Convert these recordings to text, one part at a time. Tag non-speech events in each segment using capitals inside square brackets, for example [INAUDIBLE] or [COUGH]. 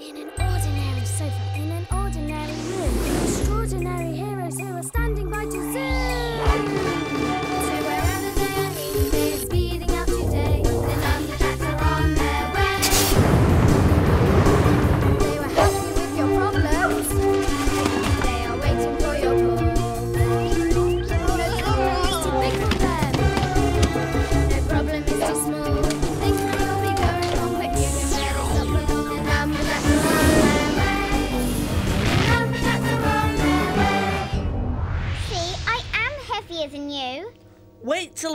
In an ordinary sofa, in an ordinary room, extraordinary heroes who are standing by to zoom.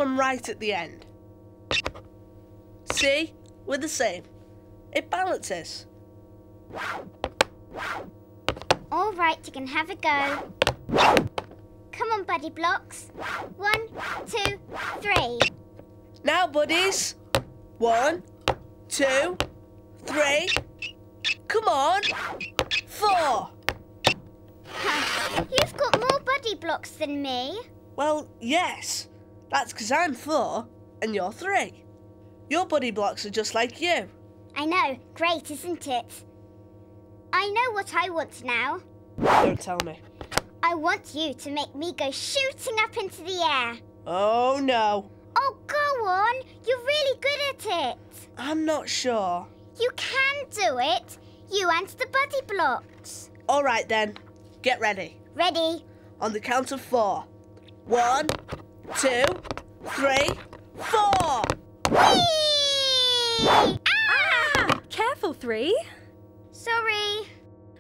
I'm right at the end. See? We're the same. It balances. All right, you can have a go. Come on, Buddy Blocks. One, two, three. Now, buddies. One, two, three. Come on. Four. [LAUGHS] You've got more Buddy Blocks than me. Well, yes. That's because I'm four and you're three. Your buddy blocks are just like you. I know, great, isn't it? I know what I want now. Don't tell me. I want you to make me go shooting up into the air. Oh, no. Oh, go on. You're really good at it. I'm not sure. You can do it. You and the Buddy Blocks. All right, then. Get ready. Ready? On the count of four. One, two, three, four. Whee! Ah! Careful, three. Sorry.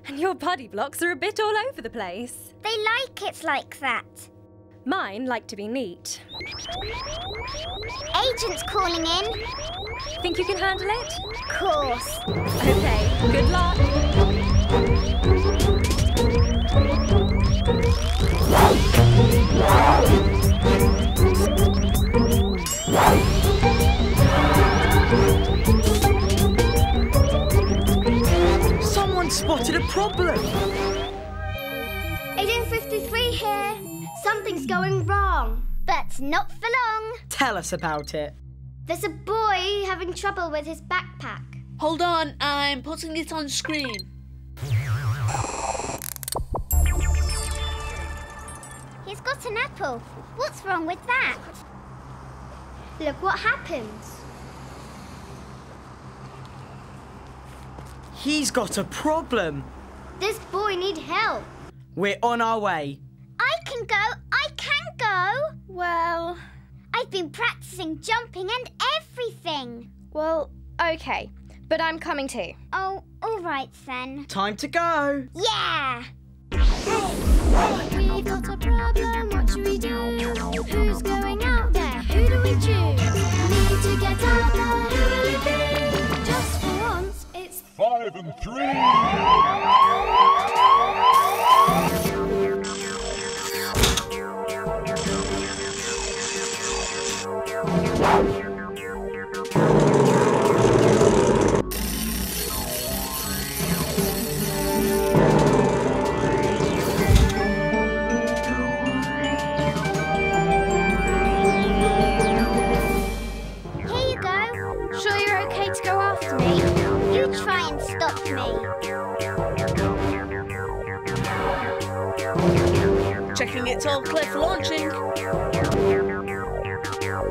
And your buddy blocks are a bit all over the place. They like it like that. Mine like to be neat. Agent's calling in. Think you can handle it? Of course. Okay, good luck. Someone spotted a problem. Agent 53 here. Something's going wrong. But not for long. Tell us about it. There's a boy having trouble with his backpack. Hold on, I'm putting it on screen. Got an apple. What's wrong with that? Look what happens. He's got a problem. This boy need help. We're on our way. I can go. I can go. Well, I've been practicing jumping and everything. well, okay. But I'm coming too. Oh, all right then. Time to go. Yeah. We've got a problem, what we do? Who's going out there? Who do we choose? Need to get out there, who will it be? Just for once, it's Five and three. Here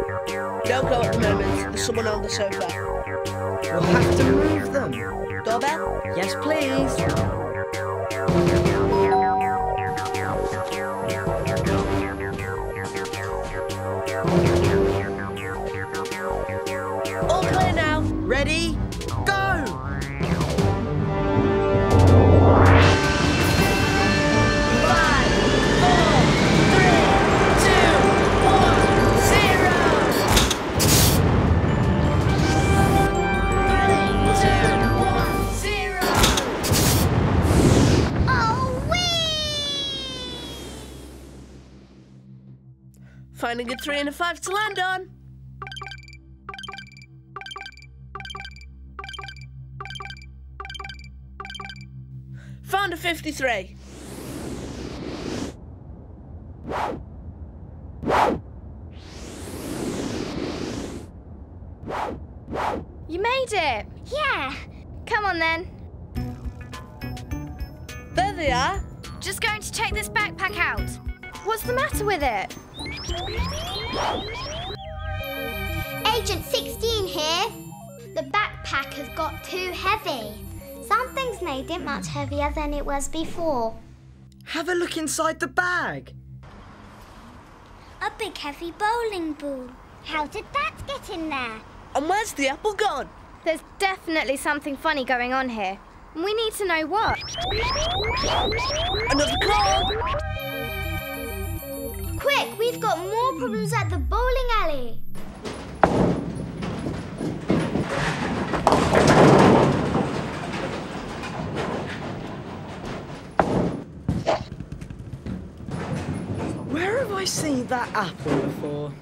Don't go at the moment. There's someone on the sofa. We'll have to move them. Doorbell? Yes, please. Finding a three and a five to land on. Found a 53. You made it! Yeah. Come on then. There they are. Just going to check this backpack out. What's the matter with it? Agent 16 here. The backpack has got too heavy. Something's made it much heavier than it was before. Have a look inside the bag. A big heavy bowling ball. How did that get in there? And where's the apple gone? There's definitely something funny going on here. We need to know what. Another call. Quick, we've got more problems at the bowling alley. Where have I seen that apple before?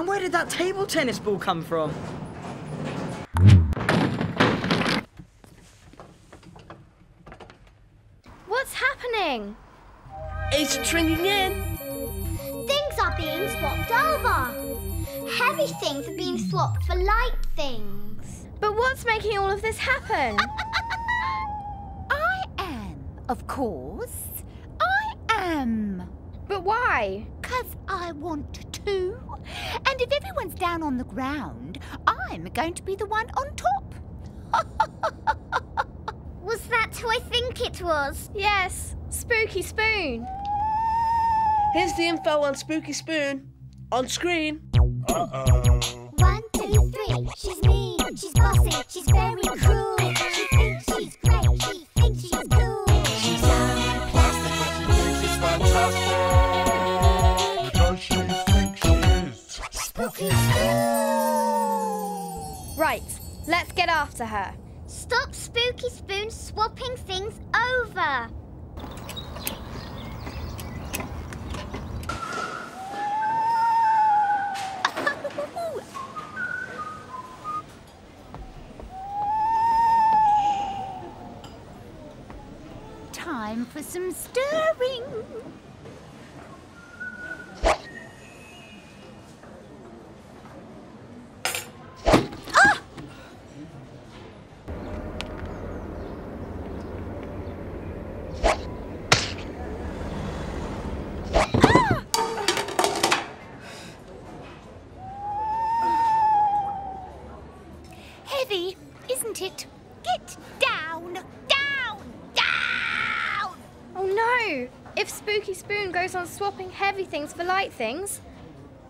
And where did that table tennis ball come from? What's happening? Agent's ringing in. Things are being swapped over. Heavy things are being swapped for light things. But what's making all of this happen? [LAUGHS] I am, of course. I am. but why? Because I want to. And if everyone's down on the ground, I'm going to be the one on top. [LAUGHS] Was that who I think it was? Yes, Spooky Spoon. Here's the info on Spooky Spoon. On screen. Uh-oh. One, two, three. She's mean, she's bossy, she's very cruel. Get after her. Stop Spooky Spoon swapping things over. [LAUGHS] Time for some stirring. Goes on swapping heavy things for light things,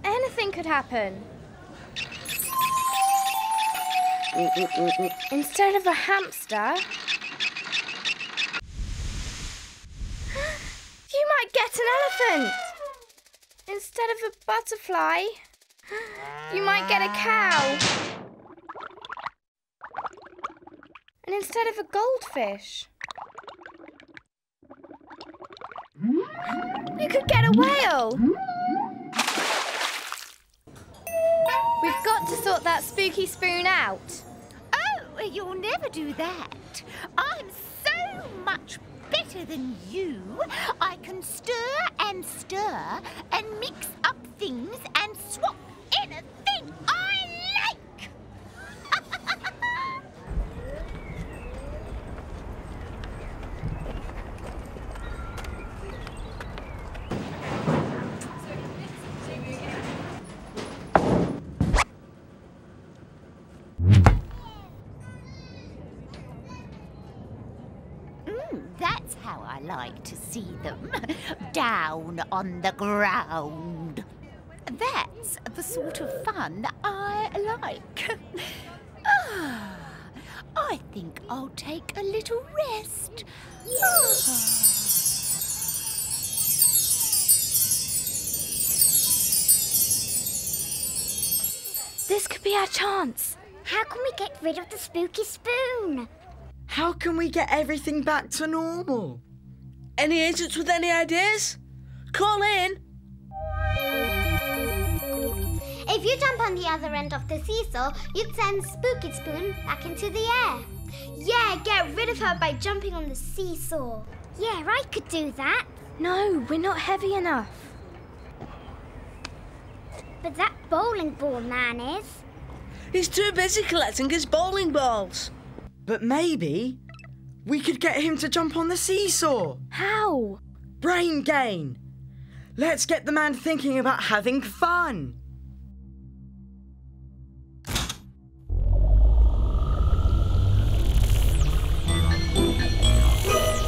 anything could happen. Instead of a hamster, [GASPS] you might get an elephant. Instead of a butterfly, [GASPS] you might get a cow. And instead of a goldfish, you could get a whale. We've got to sort that spooky spoon out. Oh, you'll never do that. I'm so much better than you. I can stir and stir and mix up things and swap anything how I like to see them. [LAUGHS] Down on the ground. That's the sort of fun I like. [LAUGHS] Ah, I think I'll take a little rest. This could be our chance. How can we get rid of the spooky spoon? How can we get everything back to normal? Any agents with any ideas? Call in. If you jump on the other end of the seesaw, you'd send Spooky Spoon back into the air. Yeah, get rid of her by jumping on the seesaw. Yeah, I could do that. No, we're not heavy enough. But that bowling ball man is. He's too busy collecting his bowling balls. But maybe we could get him to jump on the seesaw. How? Brain gain. Let's get the man thinking about having fun.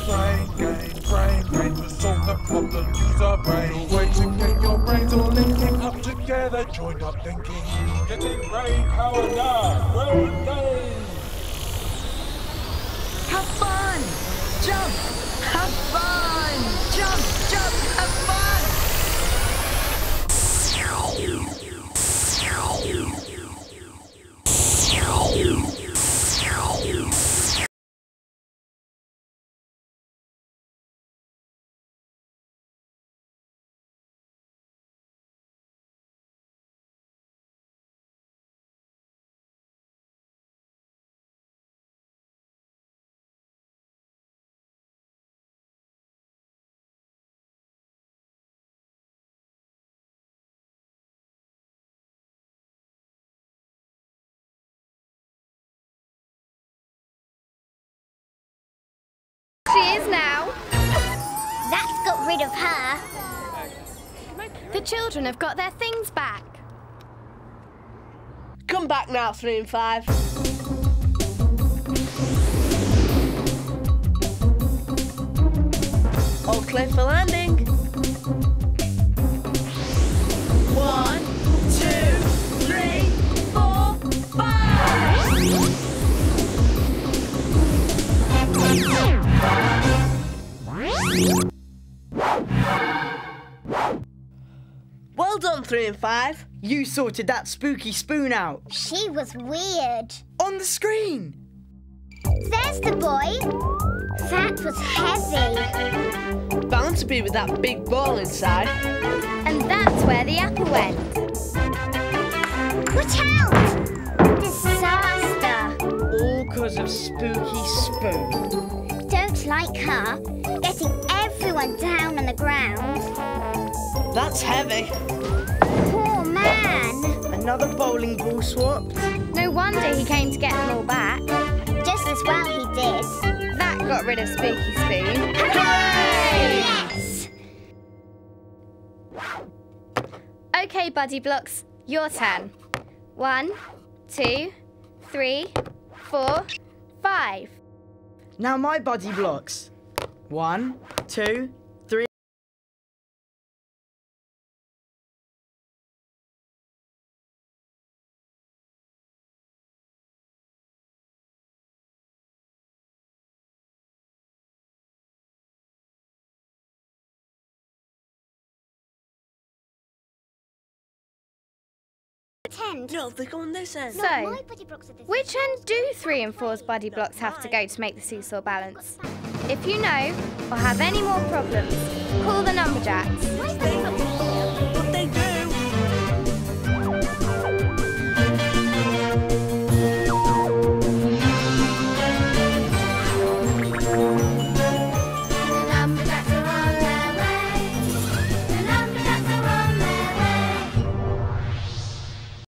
Brain gain, brain gain to solve the problem. Use our brain. Way to get your brains all linking up together. Join up thinking. Getting brain power now. Brain gain. Rid of her. The children have got their things back. Come back now, three and five. All clear for You sorted that spooky spoon out. She was weird. On the screen. There's the boy. That was heavy. Bound to be with that big ball inside. And that's where the apple went. Watch out! Disaster. All because of spooky spoon. Don't like her. Getting everyone down on the ground. That's heavy. Man. Another bowling ball swapped. No wonder he came to get them all back. Just as well he did. That got rid of Spooky Spoon. Yes! Okay, Buddy Blocks, your turn. One, two, three, four, five. Now my buddy blocks. One, two, three. Pretend. No, they go on this end. So, My buddy blocks this which end do three and four's Buddy Blocks have to go to make the seesaw balance? If you know or have any more problems, call the Numberjacks. Where's the